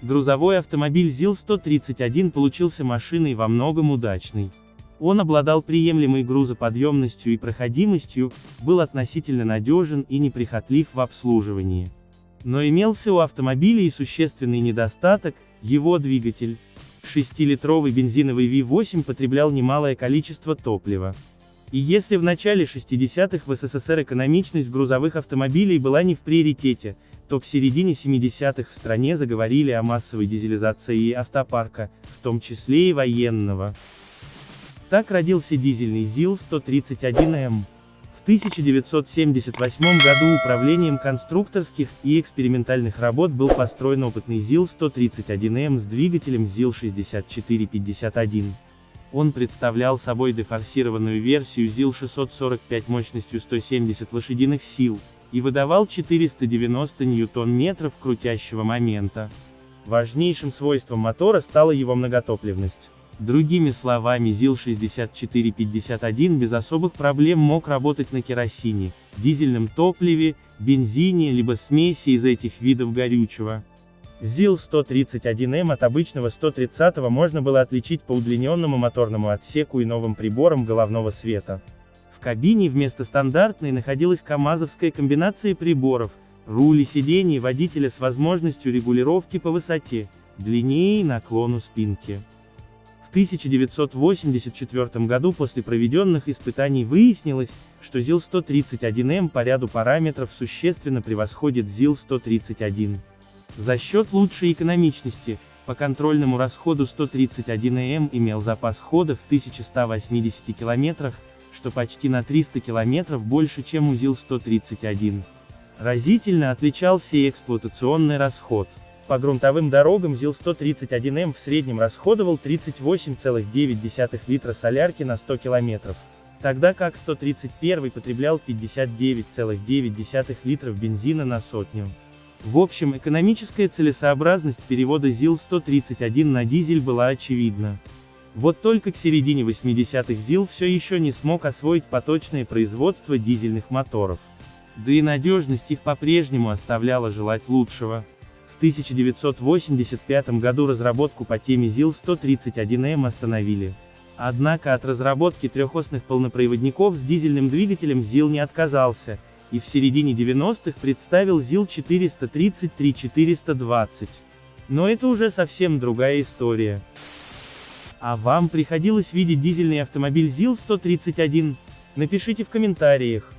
Грузовой автомобиль ЗИЛ-131 получился машиной во многом удачной. Он обладал приемлемой грузоподъемностью и проходимостью, был относительно надежен и неприхотлив в обслуживании. Но имелся у автомобиля и существенный недостаток, его двигатель. 6-литровый бензиновый V8 потреблял немалое количество топлива. И если в начале 60-х в СССР экономичность грузовых автомобилей была не в приоритете, то к середине 70-х в стране заговорили о массовой дизелизации автопарка, в том числе и военного. Так родился дизельный ЗИЛ-131М. В 1978 году управлением конструкторских и экспериментальных работ был построен опытный ЗИЛ-131М с двигателем ЗИЛ-6451. Он представлял собой дефорсированную версию ЗИЛ-645 мощностью 170 лошадиных сил, и выдавал 490 ньютон-метров крутящего момента. Важнейшим свойством мотора стала его многотопливность. Другими словами ЗИЛ-6451 без особых проблем мог работать на керосине, дизельном топливе, бензине либо смеси из этих видов горючего. ЗИЛ-131М от обычного 130 можно было отличить по удлиненному моторному отсеку и новым приборам головного света. В кабине вместо стандартной находилась КАМАЗовская комбинация приборов, руль и сидений водителя с возможностью регулировки по высоте, длине и наклону спинки. В 1984 году после проведенных испытаний выяснилось, что ЗИЛ-131М по ряду параметров существенно превосходит ЗИЛ-131. За счет лучшей экономичности, по контрольному расходу 131М имел запас хода в 1180 км, что почти на 300 км больше, чем у ЗИЛ-131. Разительно отличался и эксплуатационный расход. По грунтовым дорогам ЗИЛ-131М в среднем расходовал 38,9 литра солярки на 100 км, тогда как 131 потреблял 59,9 литров бензина на сотню. В общем, экономическая целесообразность перевода ЗИЛ-131 на дизель была очевидна. Вот только к середине 80-х ЗИЛ все еще не смог освоить поточное производство дизельных моторов. Да и надежность их по-прежнему оставляла желать лучшего. 1985 году разработку по теме ЗИЛ-131М остановили. Однако от разработки трехосных полноприводников с дизельным двигателем ЗИЛ не отказался, и в середине 90-х представил ЗИЛ-433-420. Но это уже совсем другая история. А вам приходилось видеть дизельный автомобиль ЗИЛ-131? Напишите в комментариях.